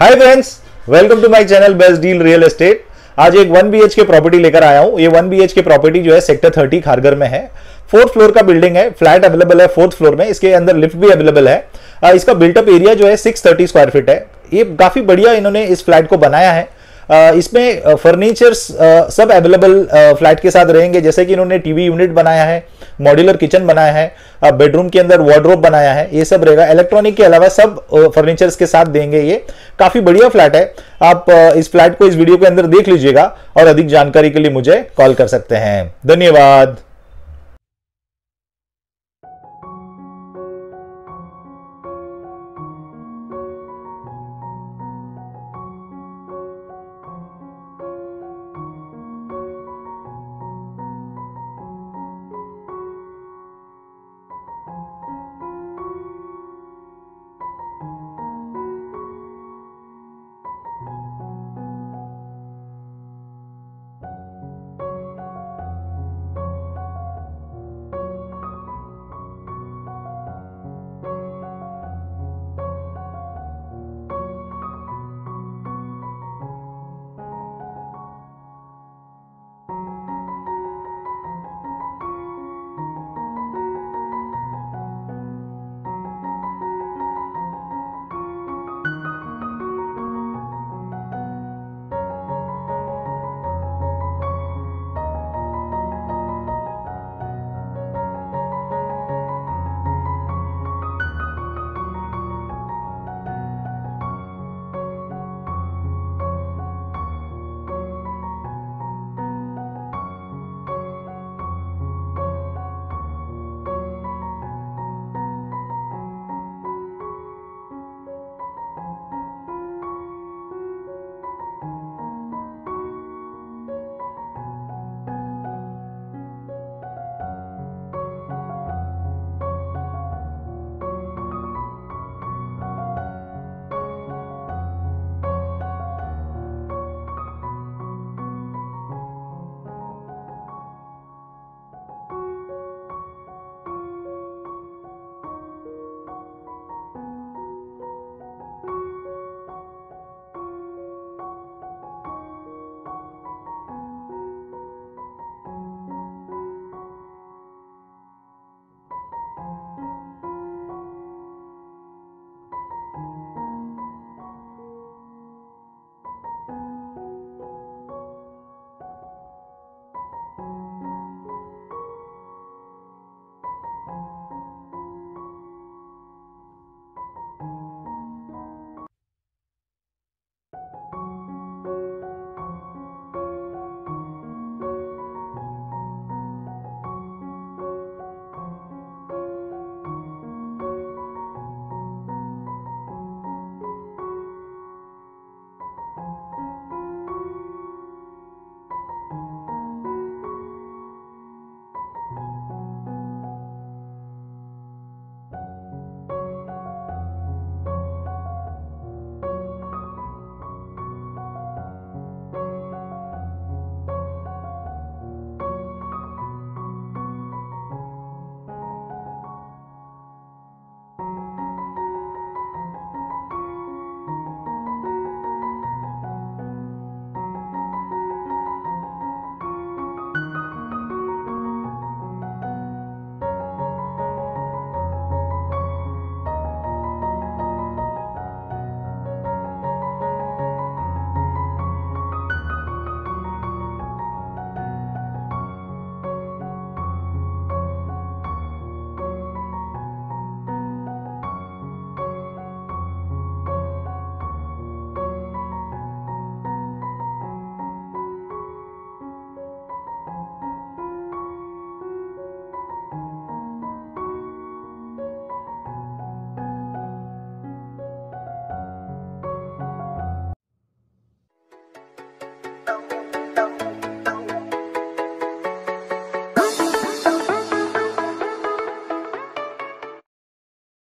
Hi friends welcome to my channel best deal real estate आज एक one B के property लेकर आया हूँ। ये वन बी के प्रॉपर्टी जो है सेक्टर थर्टी खारगर में है। फोर्थ फ्लोर का बिल्डिंग है फ्लैट अवेलेबल है फोर्थ फ्लोर में। इसके अंदर लिफ्ट भी अवेलेबल है। इसका बिल्टअप एरिया जो है सिक्स थर्टी स्क्वायर फीट है। ये काफ़ी बढ़िया इन्होंने इस फ्लैट को बनाया है। इसमें फर्नीचर्स सब अवेलेबल फ्लैट के साथ रहेंगे। जैसे कि इन्होंने टीवी यूनिट बनाया है। मॉड्यूलर किचन बनाया है बेडरूम के अंदर वार्ड्रोब बनाया है, ये सब रहेगा। इलेक्ट्रॉनिक के अलावा सब फर्नीचर्स के साथ देंगे ये। काफ़ी बढ़िया फ्लैट है। आप इस फ्लैट को इस वीडियो के अंदर देख लीजिएगा और अधिक जानकारी के लिए मुझे कॉल कर सकते हैं। धन्यवाद।